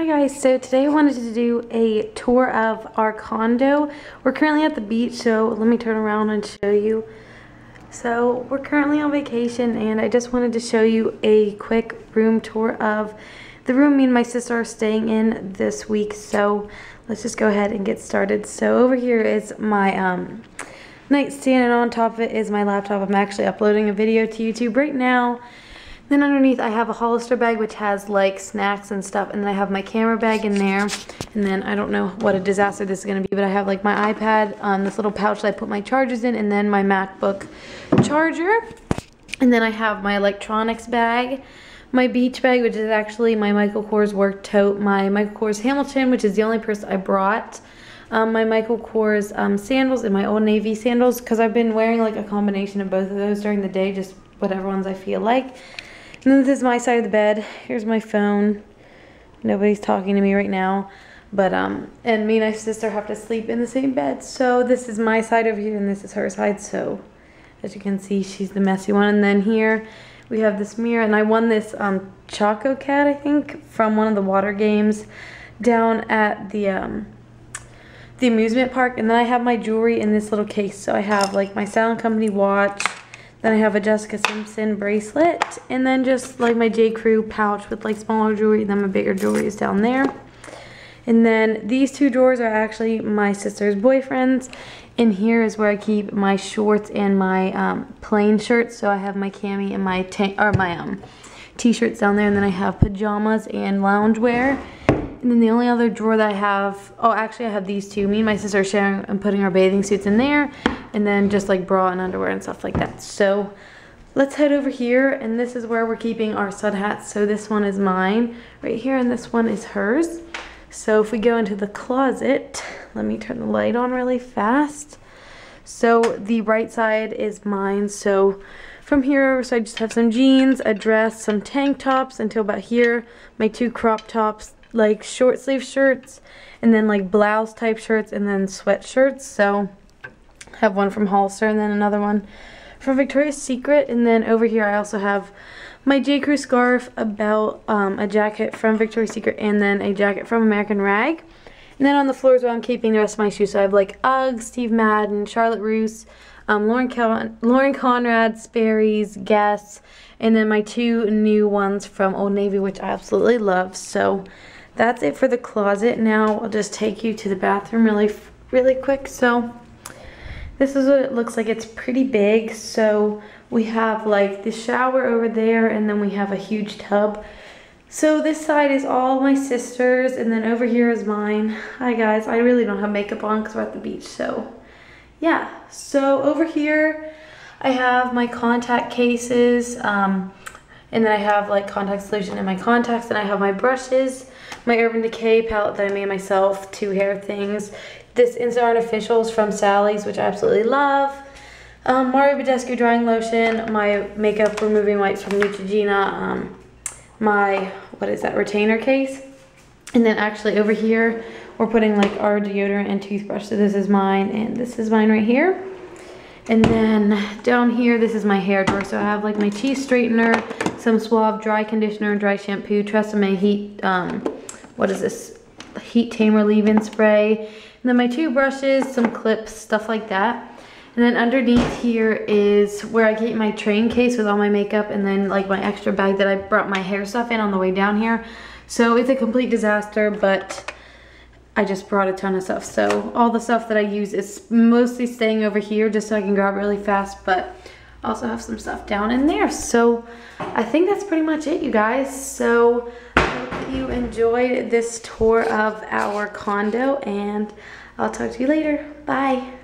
Hi guys, so today I wanted to do a tour of our condo. We're currently at the beach, so let me turn around and show you. So we're currently on vacation and I just wanted to show you a quick room tour of the room me and my sister are staying in this week. So let's just go ahead and get started. So over here is my um, nightstand and on top of it is my laptop. I'm actually uploading a video to YouTube right now. Then underneath I have a Hollister bag which has like snacks and stuff and then I have my camera bag in there and then I don't know what a disaster this is going to be but I have like my iPad on um, this little pouch that I put my chargers in and then my MacBook charger and then I have my electronics bag my beach bag which is actually my Michael Kors work tote my Michael Kors Hamilton which is the only purse I brought um, my Michael Kors um, sandals and my Old Navy sandals because I've been wearing like a combination of both of those during the day just whatever ones I feel like and then this is my side of the bed. Here's my phone. Nobody's talking to me right now. But, um, and me and my sister have to sleep in the same bed. So this is my side over here and this is her side. So as you can see, she's the messy one. And then here we have this mirror. And I won this um, Chococat, I think, from one of the water games down at the, um, the amusement park. And then I have my jewelry in this little case. So I have like my Silent Company watch, then I have a Jessica Simpson bracelet. And then just like my J. Crew pouch with like smaller jewelry. Then my bigger jewelry is down there. And then these two drawers are actually my sister's boyfriend's. And here is where I keep my shorts and my um, plain shirts. So I have my cami and my tank or my um, t-shirts down there. And then I have pajamas and loungewear. And then the only other drawer that I have, oh, actually I have these two. Me and my sister are sharing and putting our bathing suits in there. And then just like bra and underwear and stuff like that. So let's head over here. And this is where we're keeping our stud hats. So this one is mine right here. And this one is hers. So if we go into the closet, let me turn the light on really fast. So the right side is mine. So from here, so I just have some jeans, a dress, some tank tops until about here. My two crop tops, like short sleeve shirts and then like blouse type shirts and then sweatshirts. So I have one from Hollister and then another one from Victoria's Secret. And then over here I also have my J. Crew scarf, about um, a jacket from Victoria's Secret, and then a jacket from American Rag. And then on the floor is where I'm keeping the rest of my shoes. So I have like Uggs, Steve Madden, Charlotte Russe, um, Lauren, Con Lauren Conrad, Sperry's, Guess, and then my two new ones from Old Navy, which I absolutely love. So that's it for the closet. Now I'll just take you to the bathroom really, really quick. So this is what it looks like. It's pretty big. So we have like the shower over there and then we have a huge tub. So this side is all my sister's and then over here is mine. Hi guys, I really don't have makeup on because we're at the beach. So yeah, so over here I have my contact cases. Um, and then I have like contact solution in my contacts and I have my brushes my Urban Decay palette that I made myself, two hair things. This Instant Artificials from Sally's, which I absolutely love. Um, Mario Badescu drying lotion, my makeup removing wipes from Neutrogena, um, my, what is that, retainer case. And then actually over here, we're putting like our deodorant and toothbrush. So this is mine and this is mine right here. And then down here, this is my hair drawer. So I have like my CHI straightener, some Suave dry conditioner, and dry shampoo, Tresemme heat um, what is this? Heat Tamer leave-in spray. And then my two brushes, some clips, stuff like that. And then underneath here is where I keep my train case with all my makeup and then like my extra bag that I brought my hair stuff in on the way down here. So it's a complete disaster, but I just brought a ton of stuff. So all the stuff that I use is mostly staying over here just so I can grab really fast, but I also have some stuff down in there. So I think that's pretty much it, you guys. So I hope that you enjoyed this tour of our condo and I'll talk to you later. Bye.